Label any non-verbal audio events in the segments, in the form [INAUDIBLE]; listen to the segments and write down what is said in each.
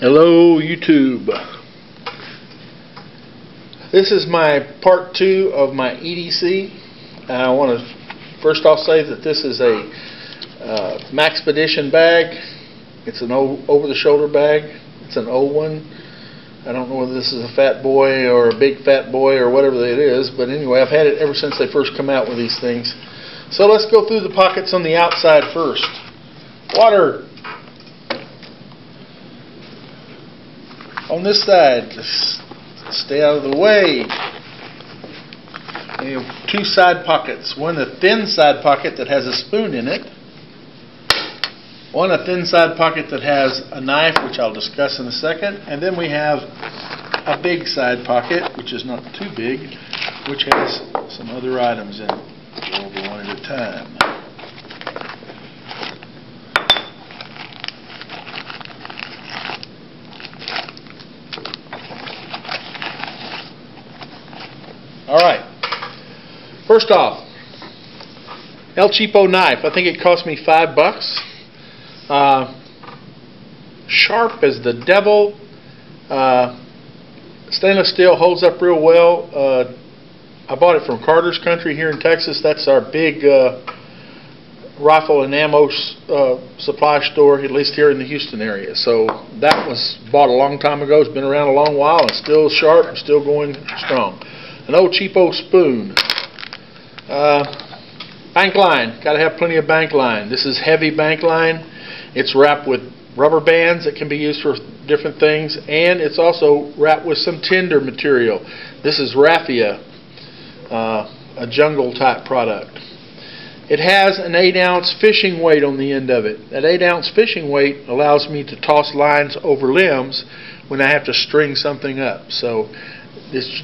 Hello YouTube. This is my part two of my EDC. I want to first off say that this is a uh, Maxpedition bag. It's an over-the-shoulder bag. It's an old one. I don't know whether this is a fat boy or a big fat boy or whatever it is, but anyway, I've had it ever since they first come out with these things. So let's go through the pockets on the outside first. Water on this side. Just stay out of the way. You have two side pockets. One a thin side pocket that has a spoon in it. One a thin side pocket that has a knife, which I'll discuss in a second. And then we have a big side pocket, which is not too big, which has some other items in it. Go one at a time. All right. First off, El Cheapo knife. I think it cost me five bucks. Uh, sharp as the devil. Uh, stainless steel holds up real well. Uh, I bought it from Carter's Country here in Texas. That's our big uh, rifle and ammo uh, supply store, at least here in the Houston area. So that was bought a long time ago. It's been around a long while and still sharp and still going strong. An old cheapo spoon. Uh, bank line. Got to have plenty of bank line. This is heavy bank line. It's wrapped with rubber bands that can be used for different things, and it's also wrapped with some tinder material. This is raffia, uh, a jungle type product. It has an 8 ounce fishing weight on the end of it. That 8 ounce fishing weight allows me to toss lines over limbs when I have to string something up. So this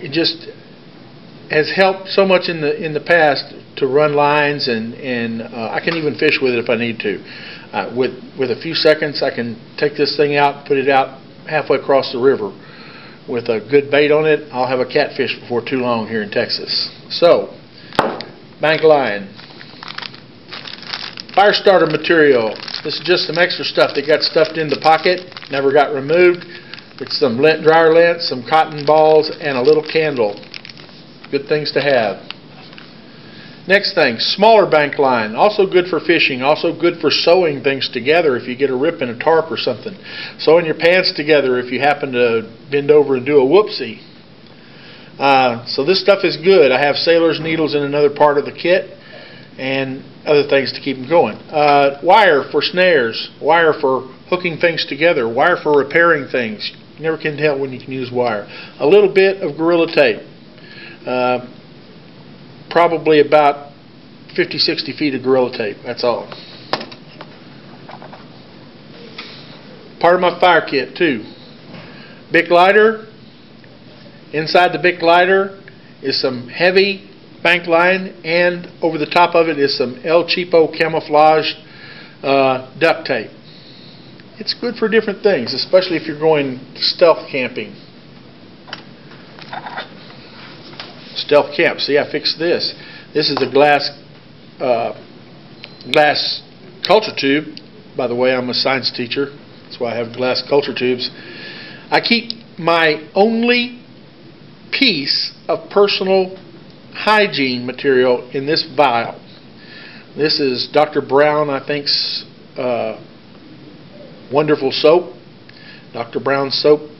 it just has helped so much in the in the past to run lines and and uh, I can even fish with it if I need to. Uh, with with a few seconds, I can take this thing out, put it out halfway across the river. With a good bait on it, I'll have a catfish before too long here in Texas. So, bank line, fire starter material. This is just some extra stuff that got stuffed in the pocket, never got removed. It's some lint, dryer lint, some cotton balls, and a little candle. Good things to have. Next thing, smaller bank line. Also good for fishing. Also good for sewing things together if you get a rip in a tarp or something. Sewing your pants together if you happen to bend over and do a whoopsie. Uh, so this stuff is good. I have sailor's needles in another part of the kit and other things to keep them going. Uh, wire for snares. Wire for hooking things together. Wire for repairing things. You never can tell when you can use wire. A little bit of Gorilla Tape. Uh, probably about 50, 60 feet of Gorilla Tape. That's all. Part of my fire kit, too. Bic lighter. Inside the Bic lighter is some heavy bank line, and over the top of it is some El Cheapo camouflage uh, duct tape. It's good for different things, especially if you're going stealth camping. Stealth camp. See, I fixed this. This is a glass uh, glass culture tube. By the way, I'm a science teacher. That's why I have glass culture tubes. I keep my only piece of personal hygiene material in this vial. This is Dr. Brown, I think's uh, wonderful soap. Dr. Brown soap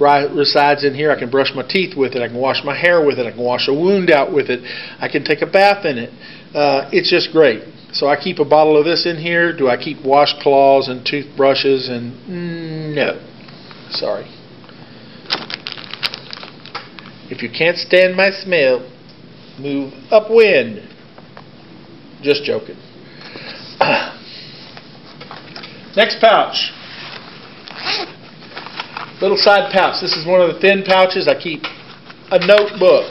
resides in here. I can brush my teeth with it. I can wash my hair with it. I can wash a wound out with it. I can take a bath in it. Uh, it's just great. So I keep a bottle of this in here. Do I keep washcloths and toothbrushes and mm, no. Sorry. If you can't stand my smell, move upwind. Just joking. [CLEARS THROAT] Next pouch. Little side pouch. This is one of the thin pouches. I keep a notebook.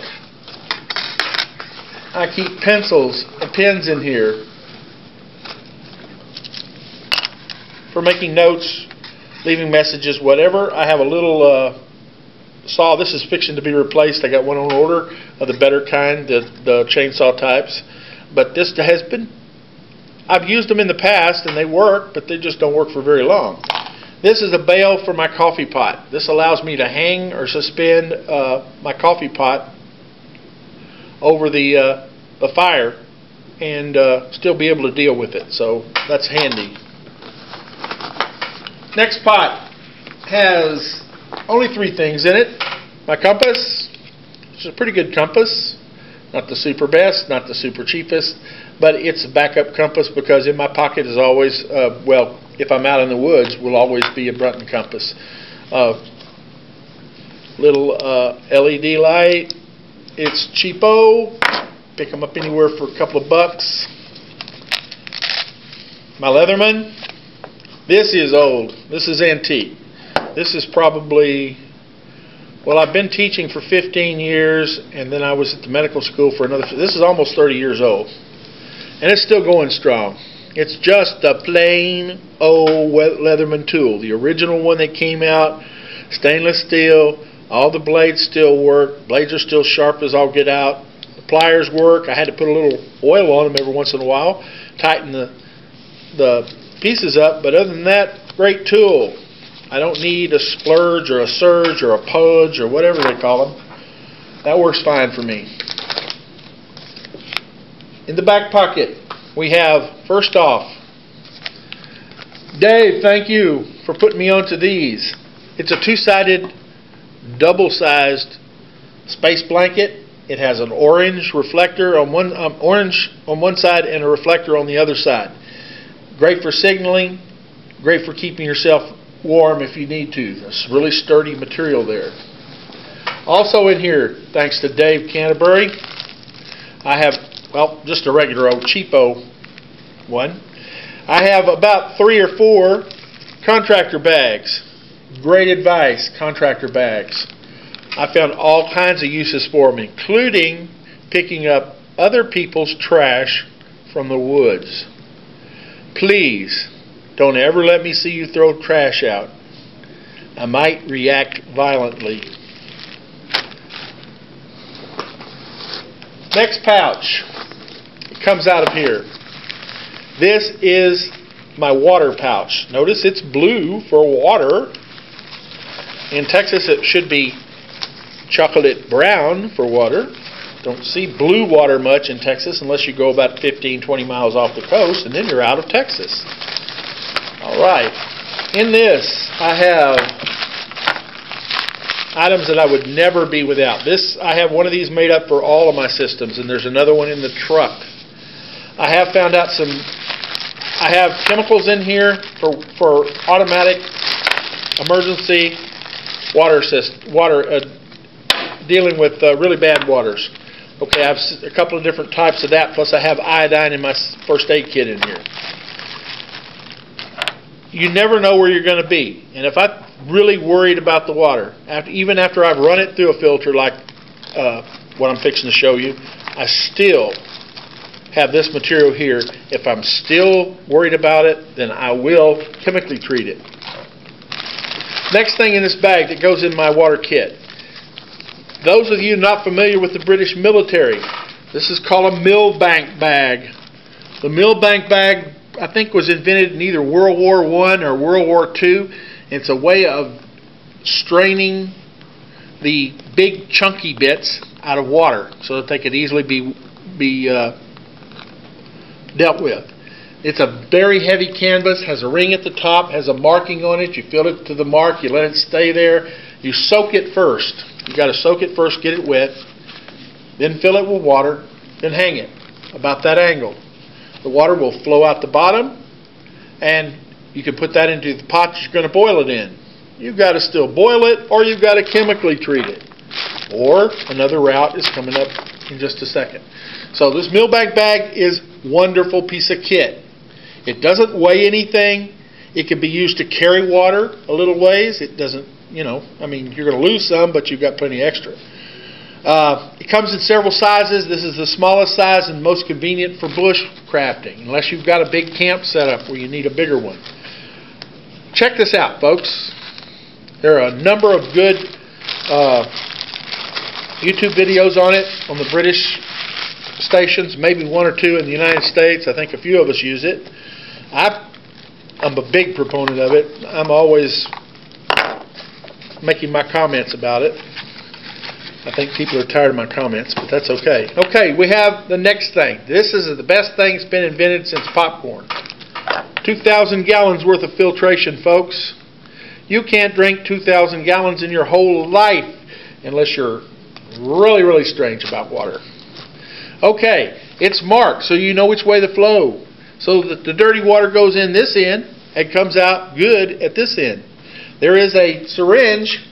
I keep pencils and pens in here for making notes, leaving messages, whatever. I have a little uh, saw. This is fixing to be replaced. I got one on order of the better kind, the, the chainsaw types. But this has been I've used them in the past and they work, but they just don't work for very long. This is a bail for my coffee pot. This allows me to hang or suspend uh, my coffee pot over the uh, the fire and uh, still be able to deal with it. So that's handy. Next pot has only three things in it. My compass, which is a pretty good compass. Not the super best, not the super cheapest, but it's a backup compass because in my pocket is always, uh, well, if I'm out in the woods, will always be a Brunton compass. Uh, little uh, LED light. It's cheapo. Pick them up anywhere for a couple of bucks. My Leatherman. This is old. This is antique. This is probably well, I've been teaching for 15 years, and then I was at the medical school for another. This is almost 30 years old, and it's still going strong. It's just a plain old Leatherman tool, the original one that came out, stainless steel. All the blades still work. Blades are still sharp as all get out. The pliers work. I had to put a little oil on them every once in a while, tighten the the pieces up. But other than that, great tool. I don't need a splurge or a surge or a pudge or whatever they call them. That works fine for me. In the back pocket, we have, first off, Dave, thank you for putting me onto these. It's a two-sided, double-sized space blanket. It has an orange reflector on one um, orange on one side and a reflector on the other side. Great for signaling, great for keeping yourself warm if you need to. It's really sturdy material there. Also in here, thanks to Dave Canterbury, I have, well, just a regular old cheapo one. I have about three or four contractor bags. Great advice, contractor bags. I found all kinds of uses for them, including picking up other people's trash from the woods. Please don't ever let me see you throw trash out. I might react violently. Next pouch. It comes out of here. This is my water pouch. Notice it's blue for water. In Texas it should be chocolate brown for water. Don't see blue water much in Texas unless you go about 15, 20 miles off the coast and then you're out of Texas. All right. In this, I have items that I would never be without. This I have one of these made up for all of my systems, and there's another one in the truck. I have found out some. I have chemicals in here for for automatic emergency water system, water uh, dealing with uh, really bad waters. Okay, I have a couple of different types of that. Plus, I have iodine in my first aid kit in here you never know where you're going to be. And if I'm really worried about the water, after, even after I've run it through a filter like uh, what I'm fixing to show you, I still have this material here. If I'm still worried about it, then I will chemically treat it. Next thing in this bag that goes in my water kit. Those of you not familiar with the British military, this is called a Milbank bag. The Milbank bag I think was invented in either World War One or World War Two. It's a way of straining the big chunky bits out of water so that they could easily be be uh, dealt with. It's a very heavy canvas, has a ring at the top, has a marking on it. You fill it to the mark, you let it stay there. You soak it first. You got to soak it first, get it wet, then fill it with water, then hang it about that angle. The water will flow out the bottom, and you can put that into the pot you're going to boil it in. You've got to still boil it, or you've got to chemically treat it. Or another route is coming up in just a second. So this Milbank bag is wonderful piece of kit. It doesn't weigh anything. It can be used to carry water a little ways. It doesn't, you know, I mean, you're going to lose some, but you've got plenty extra. Uh, it comes in several sizes. This is the smallest size and most convenient for bush crafting, unless you've got a big camp setup where you need a bigger one. Check this out, folks. There are a number of good uh, YouTube videos on it on the British stations, maybe one or two in the United States. I think a few of us use it. I I'm a big proponent of it. I'm always making my comments about it. I think people are tired of my comments, but that's okay. Okay, we have the next thing. This is the best thing that's been invented since popcorn. 2,000 gallons worth of filtration, folks. You can't drink 2,000 gallons in your whole life unless you're really, really strange about water. Okay, it's marked so you know which way to flow. So that the dirty water goes in this end and comes out good at this end. There is a syringe,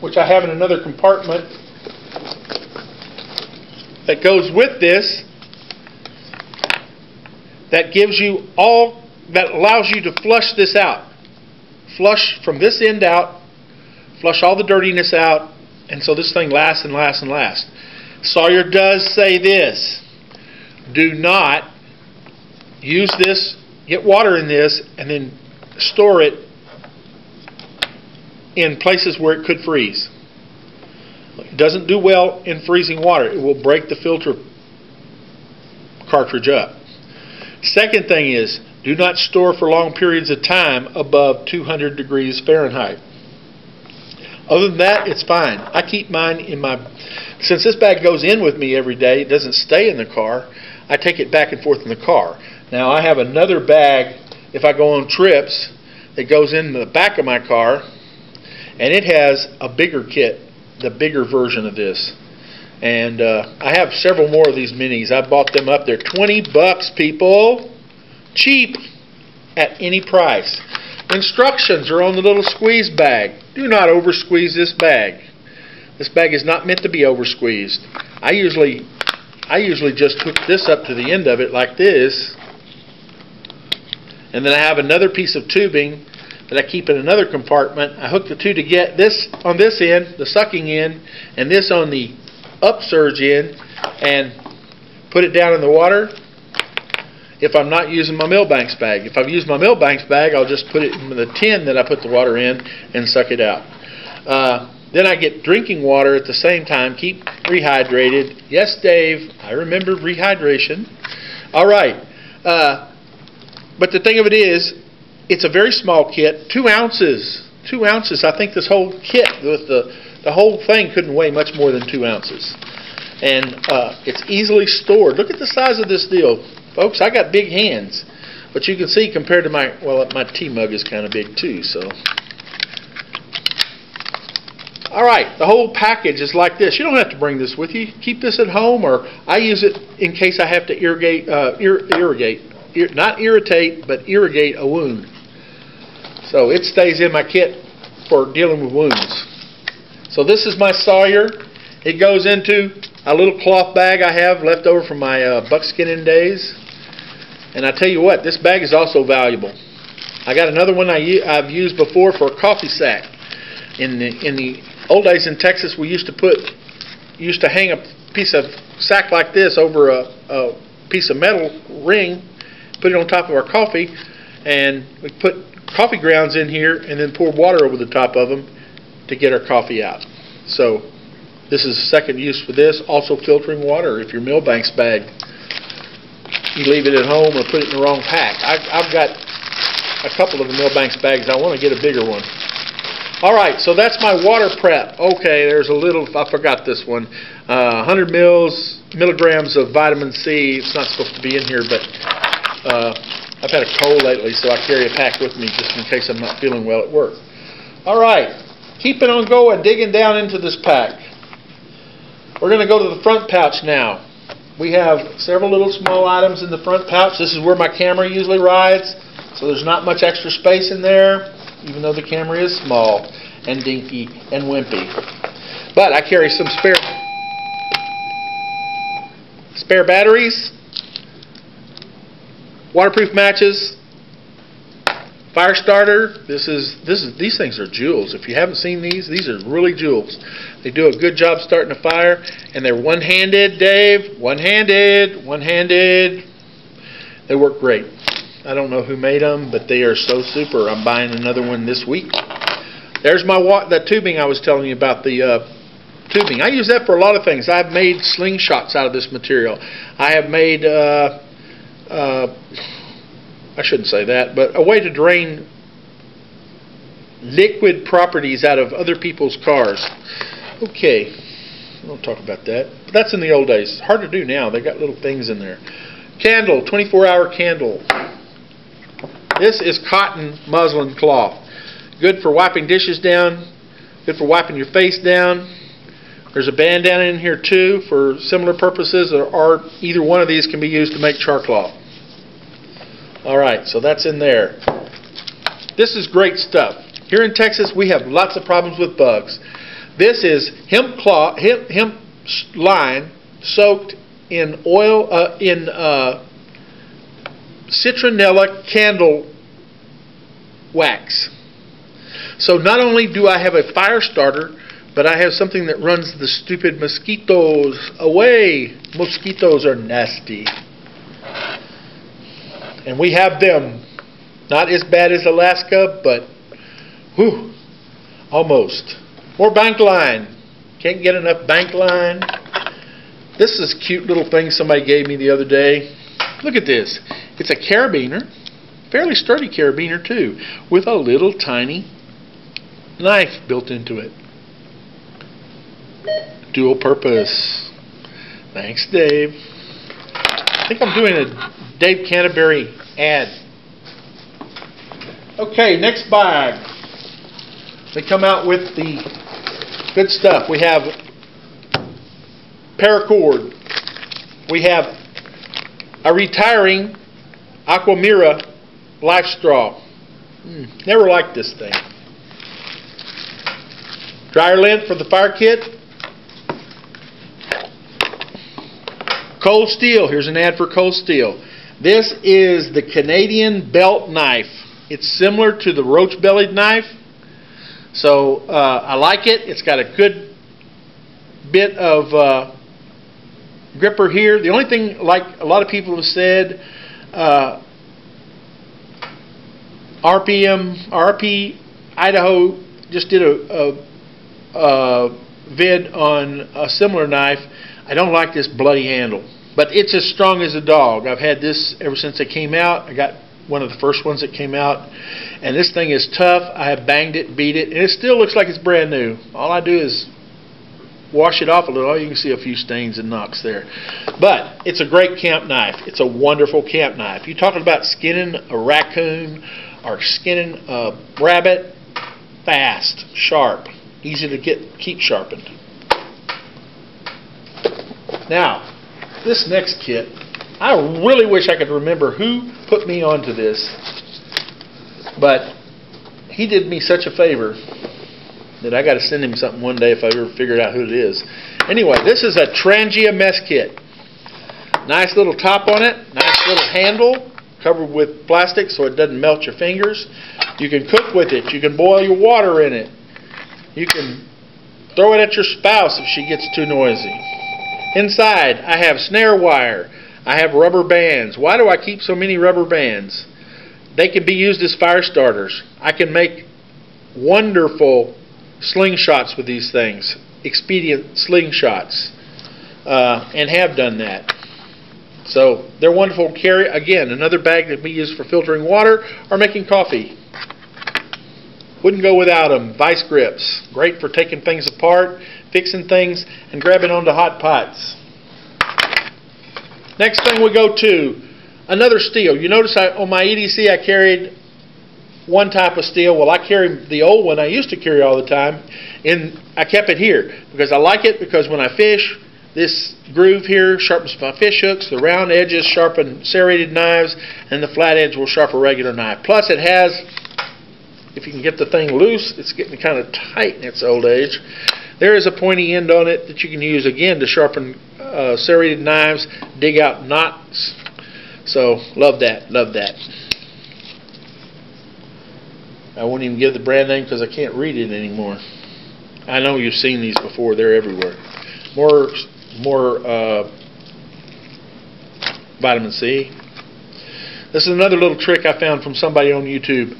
which I have in another compartment, that goes with this that gives you all, that allows you to flush this out. Flush from this end out, flush all the dirtiness out, and so this thing lasts and lasts and lasts. Sawyer does say this do not use this, get water in this, and then store it in places where it could freeze. It doesn't do well in freezing water. It will break the filter cartridge up. Second thing is, do not store for long periods of time above 200 degrees Fahrenheit. Other than that, it's fine. I keep mine in my, since this bag goes in with me every day, it doesn't stay in the car, I take it back and forth in the car. Now I have another bag, if I go on trips, that goes in the back of my car, and it has a bigger kit, the bigger version of this. And uh, I have several more of these minis. I bought them up. They're 20 bucks, people. Cheap at any price. Instructions are on the little squeeze bag. Do not over squeeze this bag. This bag is not meant to be over squeezed. I usually I usually just hook this up to the end of it like this. And then I have another piece of tubing that I keep in another compartment. I hook the two to get this on this end, the sucking end, and this on the upsurge end and put it down in the water if I'm not using my Milbanks bag. If I've used my Milbanks bag, I'll just put it in the tin that I put the water in and suck it out. Uh, then I get drinking water at the same time, keep rehydrated. Yes, Dave, I remember rehydration. All right. Uh, but the thing of it is, it's a very small kit, two ounces. Two ounces. I think this whole kit with the the whole thing couldn't weigh much more than two ounces. And uh, it's easily stored. Look at the size of this deal. Folks, I got big hands. But you can see compared to my, well, my tea mug is kind of big too, so. All right, the whole package is like this. You don't have to bring this with you. Keep this at home, or I use it in case I have to irrigate, uh, ir irrigate, ir not irritate, but irrigate a wound. So it stays in my kit for dealing with wounds. So this is my Sawyer. It goes into a little cloth bag I have left over from my uh, buckskinning days. And I tell you what, this bag is also valuable. I got another one I have used before for a coffee sack. In the, in the old days in Texas, we used to put, used to hang a piece of sack like this over a, a piece of metal ring, put it on top of our coffee, and we put coffee grounds in here and then pour water over the top of them to get our coffee out. So this is a second use for this. Also filtering water. If your Milbanks bag, you leave it at home or put it in the wrong pack. I, I've got a couple of the Milbanks bags. I want to get a bigger one. All right, so that's my water prep. Okay, there's a little, I forgot this one. Uh, 100 mils, milligrams of vitamin C. It's not supposed to be in here, but uh, I've had a cold lately, so I carry a pack with me just in case I'm not feeling well at work. All right, keeping on going, digging down into this pack. We're going to go to the front pouch now. We have several little small items in the front pouch. This is where my camera usually rides, so there's not much extra space in there, even though the camera is small and dinky and wimpy. But I carry some spare spare batteries, waterproof matches, Fire starter, this is this is these things are jewels. If you haven't seen these, these are really jewels. They do a good job starting a fire, and they're one-handed, Dave. One-handed, one-handed. They work great. I don't know who made them, but they are so super. I'm buying another one this week. There's my that tubing I was telling you about the uh, tubing. I use that for a lot of things. I've made slingshots out of this material. I have made. Uh, uh, I shouldn't say that, but a way to drain liquid properties out of other people's cars. Okay, we don't talk about that. But that's in the old days. Hard to do now. They got little things in there. Candle, 24 hour candle. This is cotton muslin cloth. Good for wiping dishes down, good for wiping your face down. There's a bandana in here too for similar purposes, or either one of these can be used to make char cloth. Alright, so that's in there. This is great stuff. Here in Texas, we have lots of problems with bugs. This is hemp cloth, hemp, hemp line soaked in oil, uh, in uh, citronella candle wax. So not only do I have a fire starter, but I have something that runs the stupid mosquitoes away. Mosquitoes are nasty. And we have them. Not as bad as Alaska, but whew, almost. More bank line. Can't get enough bank line. This is a cute little thing somebody gave me the other day. Look at this. It's a carabiner, fairly sturdy carabiner too, with a little tiny knife built into it. Dual purpose. Thanks, Dave. I think I'm doing a Dave Canterbury ad. Okay, next bag. They come out with the good stuff. We have paracord. We have a retiring Aquamira life straw. Mm, never liked this thing. Dryer lint for the fire kit. Cold steel. Here's an ad for cold steel. This is the Canadian belt knife. It's similar to the roach bellied knife. So uh, I like it. It's got a good bit of uh, gripper here. The only thing, like a lot of people have said, uh, RPM, RP Idaho just did a, a, a vid on a similar knife. I don't like this bloody handle, but it's as strong as a dog. I've had this ever since it came out. I got one of the first ones that came out, and this thing is tough. I have banged it, beat it, and it still looks like it's brand new. All I do is wash it off a little. Oh, you can see a few stains and knocks there. But it's a great camp knife. It's a wonderful camp knife. You're talking about skinning a raccoon or skinning a rabbit, fast, sharp, easy to get keep sharpened. Now, this next kit, I really wish I could remember who put me onto this, but he did me such a favor that I got to send him something one day if I ever figured out who it is. Anyway, this is a Trangia mess kit. Nice little top on it, nice little handle, covered with plastic so it doesn't melt your fingers. You can cook with it. You can boil your water in it. You can throw it at your spouse if she gets too noisy. Inside, I have snare wire. I have rubber bands. Why do I keep so many rubber bands? They can be used as fire starters. I can make wonderful slingshots with these things, expedient slingshots, uh, and have done that. So they're wonderful to carry. Again, another bag that we use for filtering water or making coffee. Wouldn't go without them. Vice grips, great for taking things apart, fixing things, and grabbing onto hot pots. Next thing we go to, another steel. You notice I, on my EDC I carried one type of steel. Well, I carry the old one I used to carry all the time, and I kept it here because I like it because when I fish, this groove here sharpens my fish hooks, the round edges sharpen serrated knives, and the flat edge will sharpen a regular knife. Plus it has, if you can get the thing loose, it's getting kind of tight in its old age. There is a pointy end on it that you can use again to sharpen uh, serrated knives, dig out knots. So love that, love that. I won't even give the brand name because I can't read it anymore. I know you've seen these before. They're everywhere. More, more uh, vitamin C. This is another little trick I found from somebody on YouTube.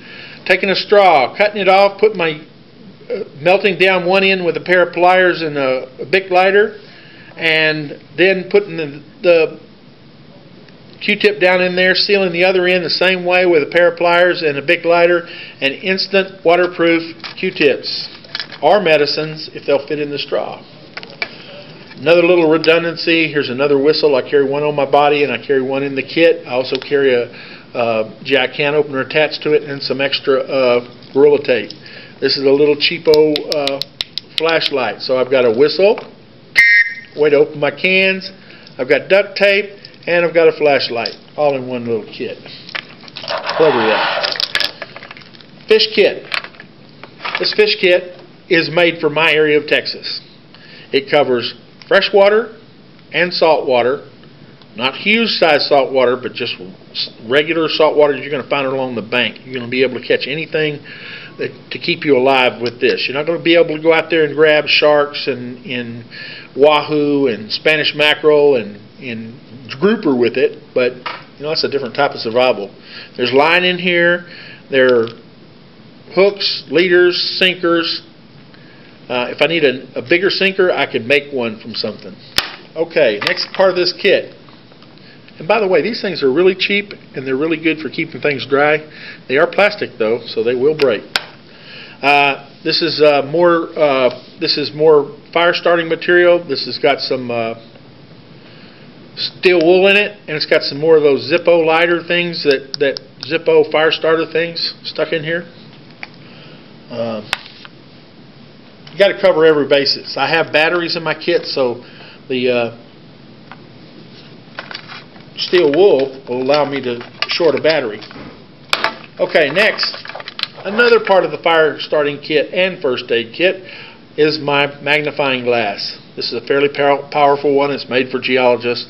Taking a straw, cutting it off, putting my uh, melting down one end with a pair of pliers and a, a Bic lighter, and then putting the, the Q-tip down in there, sealing the other end the same way with a pair of pliers and a Bic lighter, and instant waterproof Q-tips or medicines if they'll fit in the straw. Another little redundancy, here's another whistle. I carry one on my body and I carry one in the kit. I also carry a uh, jack can opener attached to it and some extra uh, Gorilla Tape. This is a little cheapo uh, flashlight. So I've got a whistle, way to open my cans, I've got duct tape, and I've got a flashlight, all in one little kit. Clever that. Fish kit. This fish kit is made for my area of Texas. It covers freshwater and saltwater, not huge size saltwater, but just regular saltwater you're going to find along the bank. You're going to be able to catch anything that, to keep you alive with this. You're not going to be able to go out there and grab sharks and, and wahoo and Spanish mackerel and, and grouper with it, but you know that's a different type of survival. There's line in here. There are hooks, leaders, sinkers. Uh, if I need a, a bigger sinker, I could make one from something. Okay, next part of this kit. And by the way, these things are really cheap and they're really good for keeping things dry. They are plastic though, so they will break. Uh, this is uh, more. Uh, this is more fire starting material. This has got some uh, steel wool in it, and it's got some more of those Zippo lighter things that that Zippo fire starter things stuck in here. Um, you got to cover every basis. I have batteries in my kit, so the uh, steel wool will allow me to short a battery. Okay, next, another part of the fire starting kit and first aid kit is my magnifying glass. This is a fairly pow powerful one. It's made for geologists.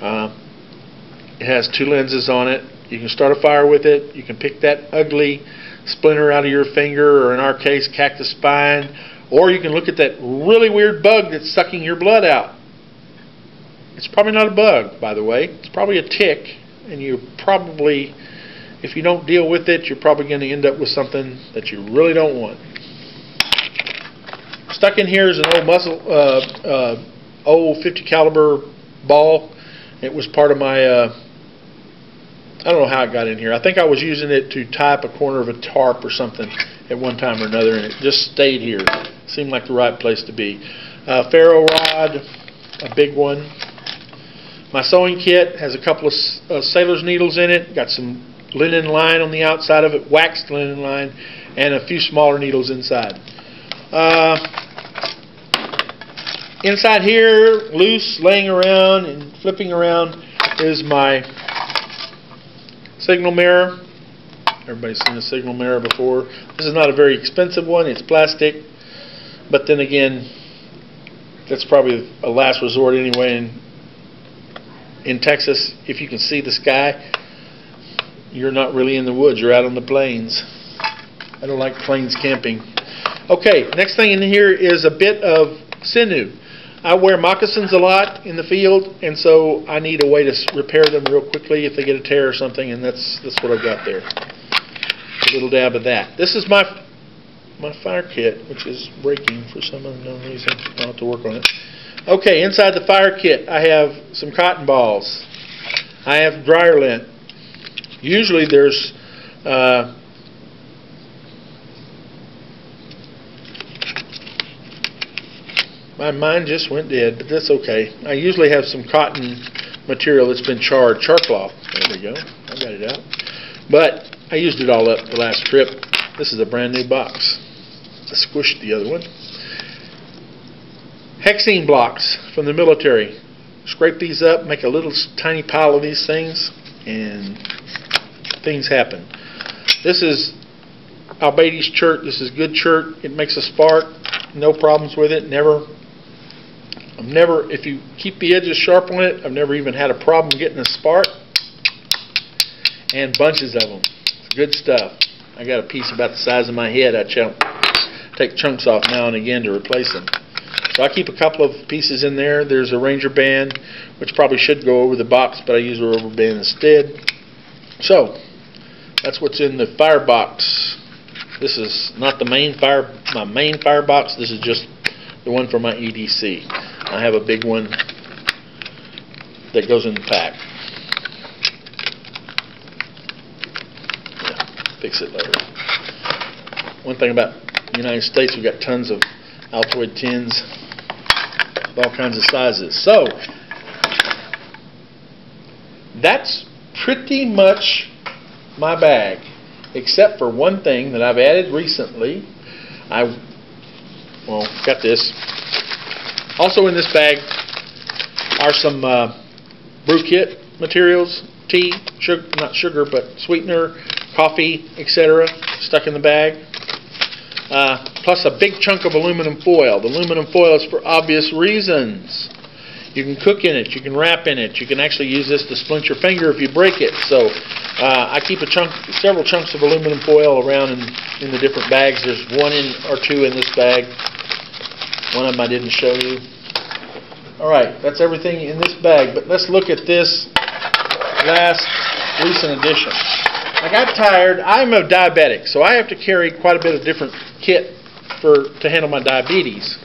Uh, it has two lenses on it. You can start a fire with it. You can pick that ugly splinter out of your finger, or in our case, cactus spine, or you can look at that really weird bug that's sucking your blood out. It's probably not a bug, by the way. It's probably a tick, and you probably, if you don't deal with it, you're probably going to end up with something that you really don't want. Stuck in here is an old muscle, uh, uh, old 50 caliber ball. It was part of my. Uh, I don't know how it got in here. I think I was using it to tie up a corner of a tarp or something at one time or another, and it just stayed here. Seemed like the right place to be. Uh, ferro rod, a big one. My sewing kit has a couple of uh, sailor's needles in it, got some linen line on the outside of it, waxed linen line, and a few smaller needles inside. Uh, inside here, loose, laying around and flipping around, is my signal mirror. Everybody's seen a signal mirror before. This is not a very expensive one. It's plastic. But then again, that's probably a last resort anyway. And in Texas, if you can see the sky, you're not really in the woods. You're out on the plains. I don't like plains camping. Okay, next thing in here is a bit of sinew. I wear moccasins a lot in the field, and so I need a way to repair them real quickly if they get a tear or something, and that's that's what I've got there. A little dab of that. This is my my fire kit, which is breaking for some unknown reason. I'll have to work on it. Okay, inside the fire kit, I have some cotton balls. I have dryer lint. Usually there's uh, my mind just went dead, but that's okay. I usually have some cotton material that's been charred, char cloth. There we go. I got it out. But I used it all up the last trip. This is a brand new box. I squished the other one. Hexene blocks from the military. Scrape these up, make a little tiny pile of these things, and things happen. This is Alibates chert. This is good chert. It makes a spark. No problems with it. Never. I've never. If you keep the edges sharp on it, I've never even had a problem getting a spark. And bunches of them. It's good stuff. I got a piece about the size of my head. I chunk, take chunks off now and again to replace them. So I keep a couple of pieces in there. There's a Ranger band, which probably should go over the box, but I use a rubber band instead. So, that's what's in the firebox. This is not the main fire, my main firebox. This is just the one for my EDC. I have a big one that goes in the pack. Yeah, fix it later. One thing about the United States, we've got tons of Altoid tins of all kinds of sizes. So, that's pretty much my bag, except for one thing that I've added recently. I, well, got this also in this bag are some uh, brew kit materials, tea, sugar, not sugar, but sweetener, coffee, etc., stuck in the bag. Uh, plus a big chunk of aluminum foil. The aluminum foil is for obvious reasons. You can cook in it, you can wrap in it, you can actually use this to splint your finger if you break it. So uh, I keep a chunk, several chunks of aluminum foil around in, in the different bags. There's one in or two in this bag. One of them I didn't show you. All right, that's everything in this bag. But let's look at this last recent addition. I got tired. I'm a diabetic, so I have to carry quite a bit of different kit for to handle my diabetes.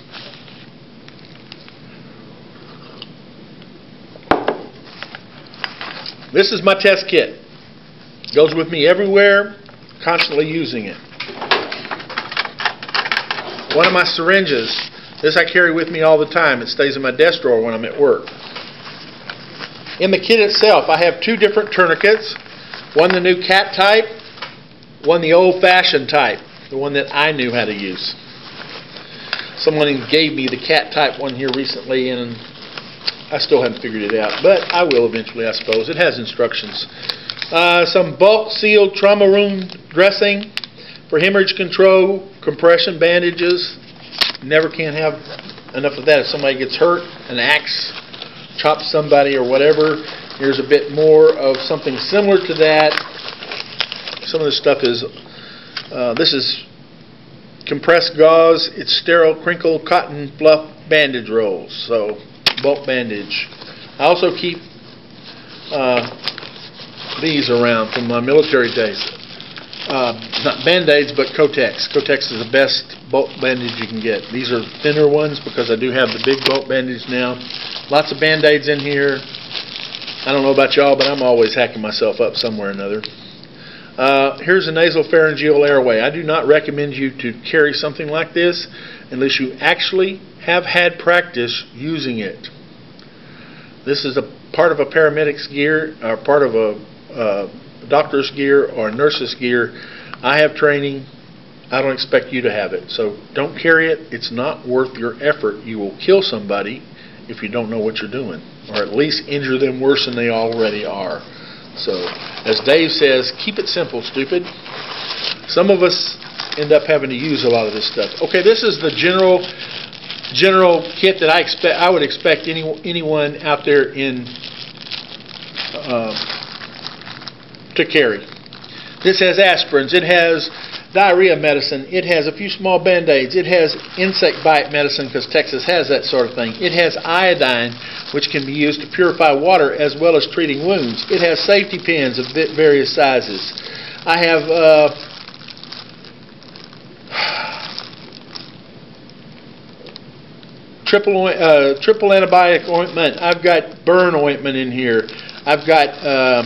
This is my test kit. Goes with me everywhere, constantly using it. One of my syringes. This I carry with me all the time. It stays in my desk drawer when I'm at work. In the kit itself, I have two different tourniquets. One the new cat type, one the old-fashioned type, the one that I knew how to use. Someone gave me the cat type one here recently, and I still haven't figured it out, but I will eventually, I suppose. It has instructions. Uh, some bulk sealed trauma room dressing for hemorrhage control, compression bandages. Never can have enough of that. If somebody gets hurt, an axe chops somebody or whatever, Here's a bit more of something similar to that. Some of this stuff is, uh, this is compressed gauze. It's sterile crinkle cotton fluff bandage rolls. So bulk bandage. I also keep uh, these around from my military days. Uh, not Band-Aids, but Kotex. Kotex is the best bulk bandage you can get. These are thinner ones because I do have the big bulk bandage now. Lots of Band-Aids in here. I don't know about y'all, but I'm always hacking myself up somewhere or another. Uh, here's a nasal pharyngeal airway. I do not recommend you to carry something like this unless you actually have had practice using it. This is a part of a paramedic's gear, or part of a uh, doctor's gear or a nurse's gear. I have training. I don't expect you to have it. So don't carry it. It's not worth your effort. You will kill somebody if you don't know what you're doing or at least injure them worse than they already are. So, as Dave says, keep it simple, stupid. Some of us end up having to use a lot of this stuff. Okay, this is the general general kit that I expect I would expect any anyone out there in uh, to carry. This has aspirins. It has diarrhea medicine. It has a few small band-aids. It has insect bite medicine because Texas has that sort of thing. It has iodine, which can be used to purify water as well as treating wounds. It has safety pins of various sizes. I have uh, triple uh, triple antibiotic ointment. I've got burn ointment in here. I've got uh,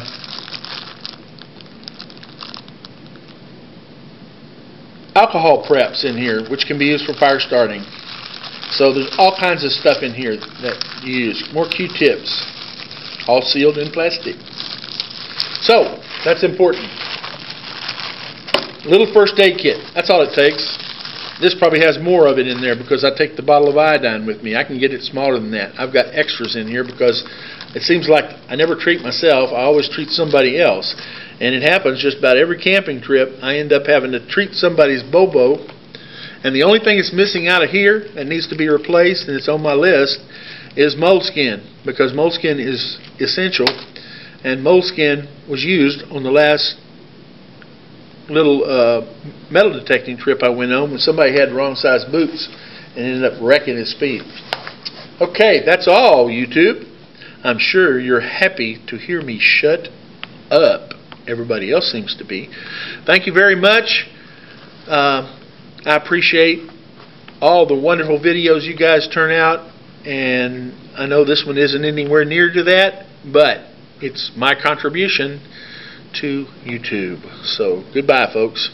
alcohol preps in here, which can be used for fire starting. So there's all kinds of stuff in here that you use. More Q-tips, all sealed in plastic. So that's important. Little first aid kit. That's all it takes. This probably has more of it in there because I take the bottle of iodine with me. I can get it smaller than that. I've got extras in here because it seems like I never treat myself. I always treat somebody else. And it happens just about every camping trip. I end up having to treat somebody's bobo. And the only thing that's missing out of here that needs to be replaced, and it's on my list, is moleskin. Because moleskin is essential. And moleskin was used on the last little uh, metal detecting trip I went on when somebody had wrong size boots and ended up wrecking his feet. Okay, that's all, YouTube. I'm sure you're happy to hear me shut up everybody else seems to be. Thank you very much. Uh, I appreciate all the wonderful videos you guys turn out, and I know this one isn't anywhere near to that, but it's my contribution to YouTube. So goodbye, folks.